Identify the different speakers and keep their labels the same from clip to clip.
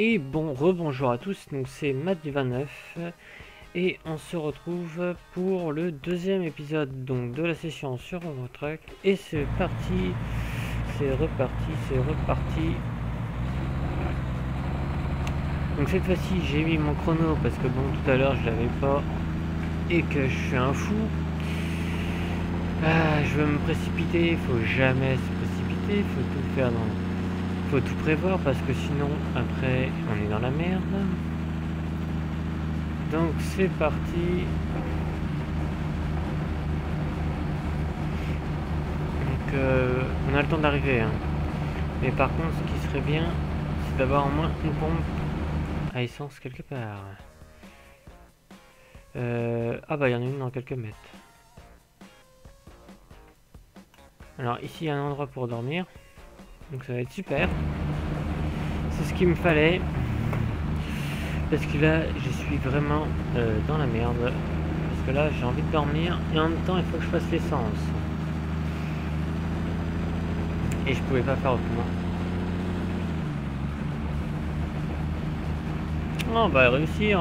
Speaker 1: Et bon, rebonjour à tous, donc c'est Matt du 29 et on se retrouve pour le deuxième épisode donc de la session sur Eurotruck et c'est parti, c'est reparti, c'est reparti. Donc cette fois-ci j'ai mis mon chrono parce que bon tout à l'heure je l'avais pas et que je suis un fou. Ah, je veux me précipiter, il faut jamais se précipiter, faut tout faire dans faut tout prévoir parce que sinon après on est dans la merde. Donc c'est parti. Donc euh, on a le temps d'arriver. Hein. Mais par contre ce qui serait bien c'est d'avoir au moins une pompe à essence quelque part. Euh, ah bah il y en a une dans quelques mètres. Alors ici il y a un endroit pour dormir. Donc ça va être super. C'est ce qu'il me fallait. Parce que là, je suis vraiment euh, dans la merde. Parce que là, j'ai envie de dormir. Et en même temps, il faut que je fasse l'essence. Et je pouvais pas faire autrement. Oh, on va réussir.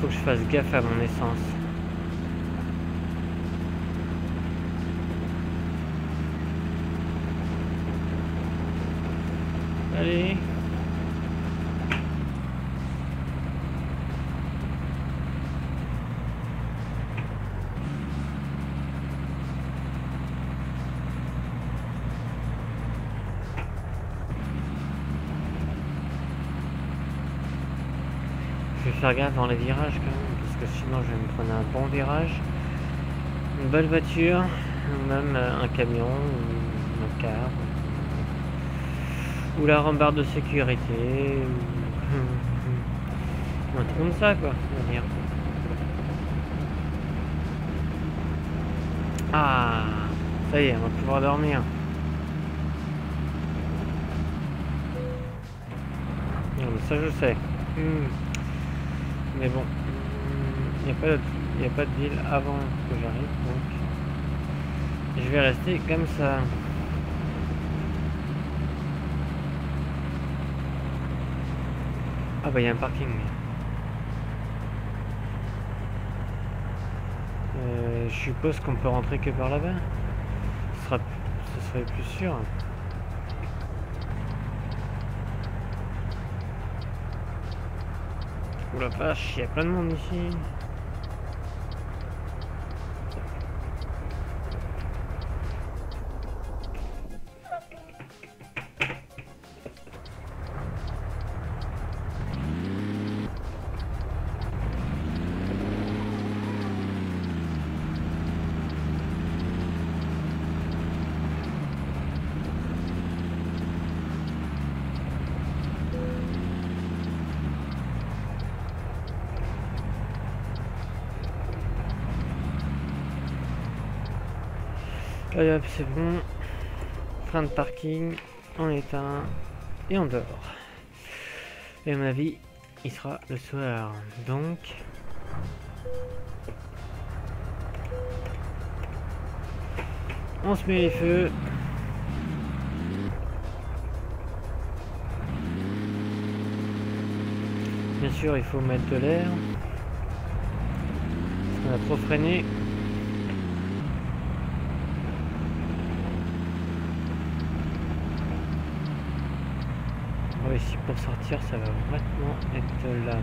Speaker 1: faut je fasse gaffe à mon essence. Allez. Faire gaffe dans les virages quand même, parce que sinon je vais me prendre un bon virage. Une belle voiture, même euh, un camion, un car, ou la rambarde de sécurité, un truc comme ça quoi. Ah, ça y est, on va pouvoir dormir. Ça je sais. Hmm. Mais bon, il n'y a, pas de, a pas de ville avant que j'arrive, donc je vais rester comme ça. Ah bah il y a un parking. Euh, je suppose qu'on peut rentrer que par là-bas? Ce serait plus sûr. La vache, il y a plein de monde ici. C'est bon. Fin de parking, on éteint et on dort. Et à mon avis, il sera le soir. Donc... On se met les feux. Bien sûr, il faut mettre de l'air. On a trop freiné. Ici pour sortir ça va vraiment être la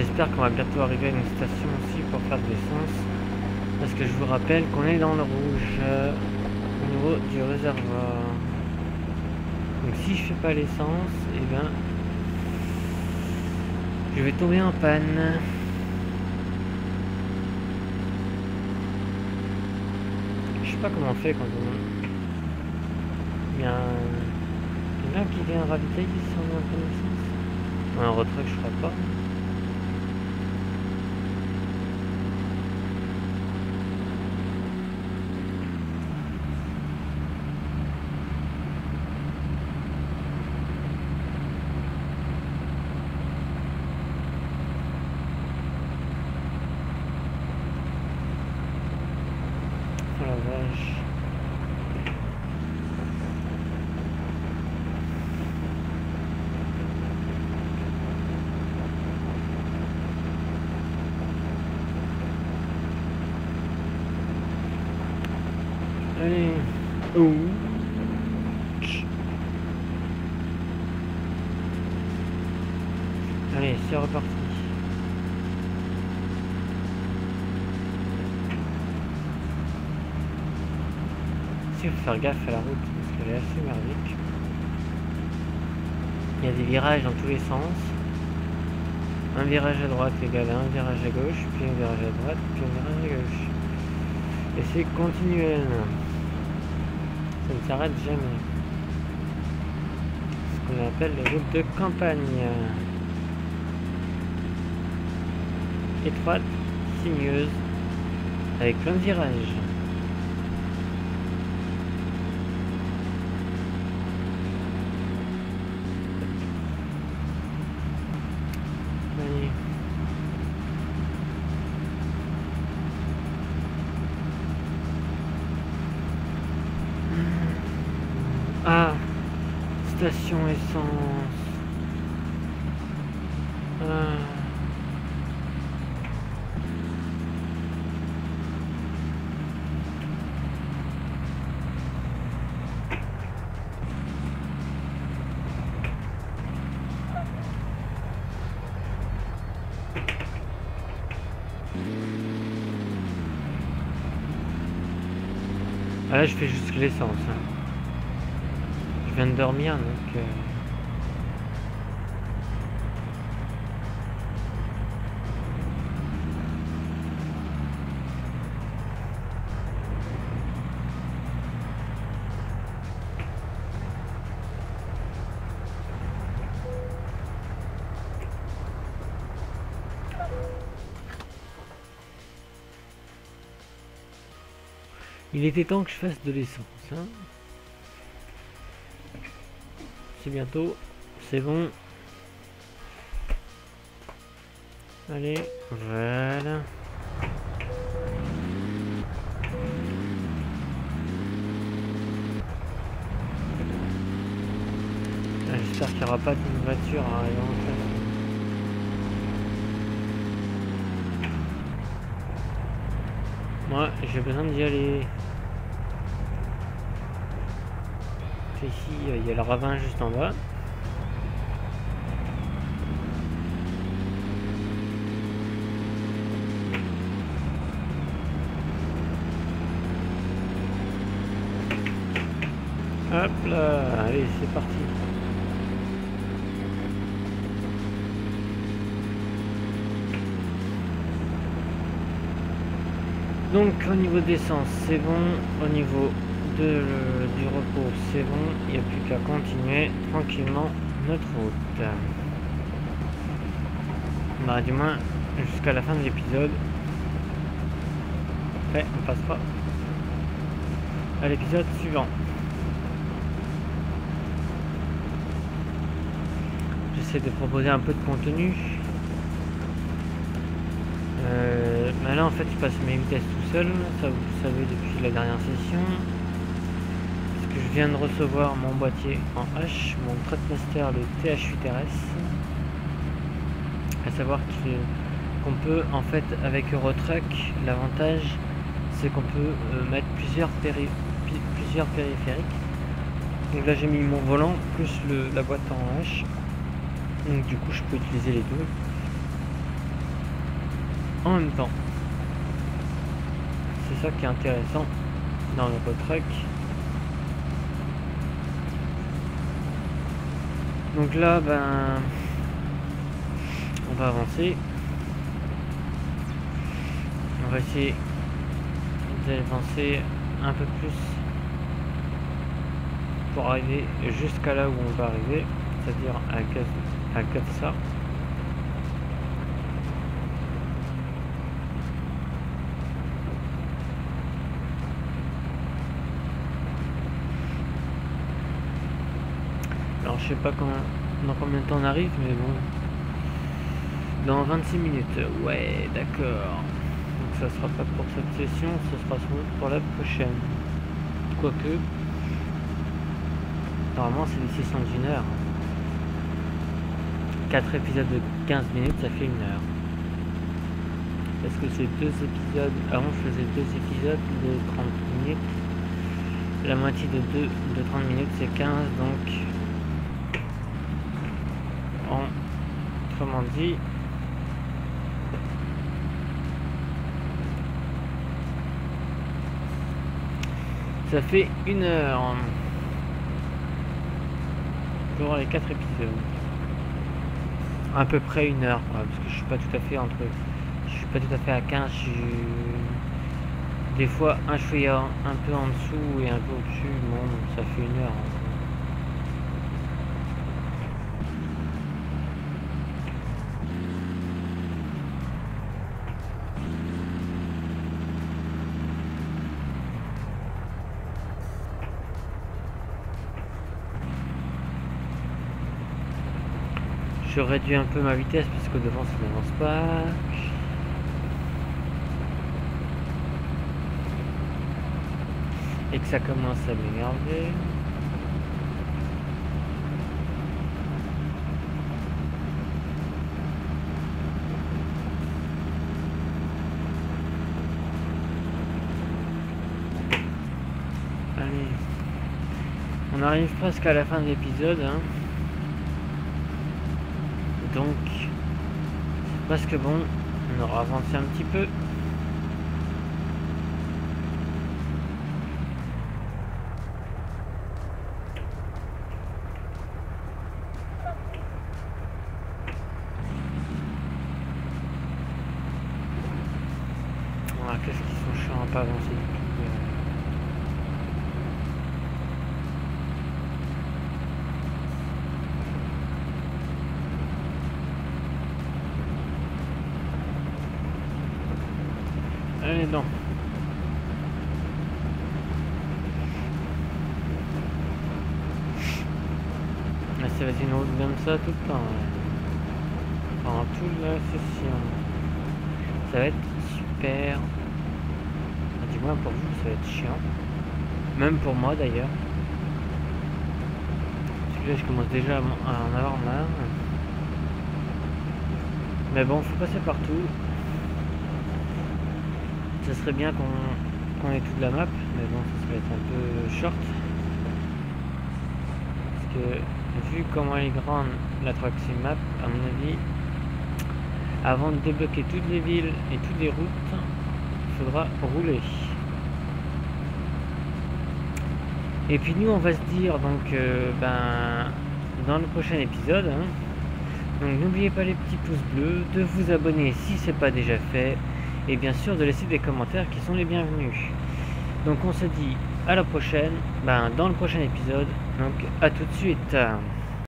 Speaker 1: j'espère qu'on va bientôt arriver à une station aussi pour faire de l'essence. Parce que je vous rappelle qu'on est dans le rouge euh, au niveau du réservoir. Donc si je fais pas l'essence, et eh ben je vais tomber en panne. Je sais pas comment on fait quand on... Il y a un... là qui vient ravitailler si on est. Un retrait je ferai pas. Allez. Allez, c'est reparti. Il faut faire gaffe à la route parce qu'elle est assez merdique. Il y a des virages dans tous les sens. Un virage à droite égale un virage à gauche, puis un virage à droite, puis un virage à gauche. Et c'est continuel. Ça ne s'arrête jamais. Ce qu'on appelle les routes de campagne. Étroite, sinueuse, avec plein de virages. Station essence. Ah. là je fais juste l'essence. Hein viens de dormir, donc... Euh... Il était temps que je fasse de l'essence. Hein bientôt. C'est bon. Allez, voilà. Ah, j'espère qu'il n'y aura pas d'une voiture à arriver en. Moi, j'ai besoin d'y aller. Ici, il y a le ravin juste en bas. Hop là, allez, c'est parti. Donc au niveau d'essence, c'est bon. Au niveau du repos, c'est bon, il n'y a plus qu'à continuer tranquillement notre route. Bah, du moins jusqu'à la fin de l'épisode. Après, on passera à l'épisode suivant. J'essaie de proposer un peu de contenu. Euh, là en fait je passe mes vitesses tout seul, ça vous savez depuis la dernière session je viens de recevoir mon boîtier en H, mon Trademaster, le TH8RS. À savoir qu'on peut, en fait, avec Eurotruck, l'avantage, c'est qu'on peut euh, mettre plusieurs, plusieurs périphériques. Donc là, j'ai mis mon volant plus la boîte en H. Donc du coup, je peux utiliser les deux. en même temps. C'est ça qui est intéressant dans le truck. Donc là, ben, on va avancer. On va essayer d'avancer un peu plus pour arriver jusqu'à là où on va arriver, c'est-à-dire à, à. Je sais pas quand, dans combien de temps on arrive, mais bon. Dans 26 minutes, ouais, d'accord. Donc ça sera pas pour cette session, ce sera sans pour la prochaine. Quoique, normalement c'est d'ici 101 heure. 4 épisodes de 15 minutes, ça fait une heure. Est-ce que c'est deux épisodes Avant, je faisais deux épisodes de 30 minutes. La moitié de deux de 30 minutes, c'est 15, donc en autrement dit ça fait une heure pour les quatre épisodes. À peu près une heure parce que je suis pas tout à fait entre je suis pas tout à fait à 15 je suis des fois un cheveu un peu en dessous et un peu au dessus bon ça fait une heure Je réduis un peu ma vitesse parce que devant ça n'avance pas. Et que ça commence à m'énerver. Allez. On arrive presque à la fin de l'épisode. Hein. Donc, parce que bon, on aura avancé un petit peu. qu'est-ce qu'ils sont chiants à pas avancer Allez, non. Ah, ça va être une route comme ça tout le temps. Pendant toute la session. Ça va être super. Ah, du moins pour vous, ça va être chiant. Même pour moi d'ailleurs. Parce que là, je commence déjà à en avoir marre. Mais bon, faut passer partout ça serait bien qu'on ait toute la map, mais bon, ça serait être un peu short. Parce que, vu comment elle est grande, la Traxi Map, à mon avis, avant de débloquer toutes les villes et toutes les routes, il faudra rouler. Et puis nous, on va se dire, donc, euh, ben, dans le prochain épisode, hein, donc n'oubliez pas les petits pouces bleus, de vous abonner si ce n'est pas déjà fait, et bien sûr de laisser des commentaires qui sont les bienvenus. Donc on se dit à la prochaine, ben, dans le prochain épisode, donc à tout de suite.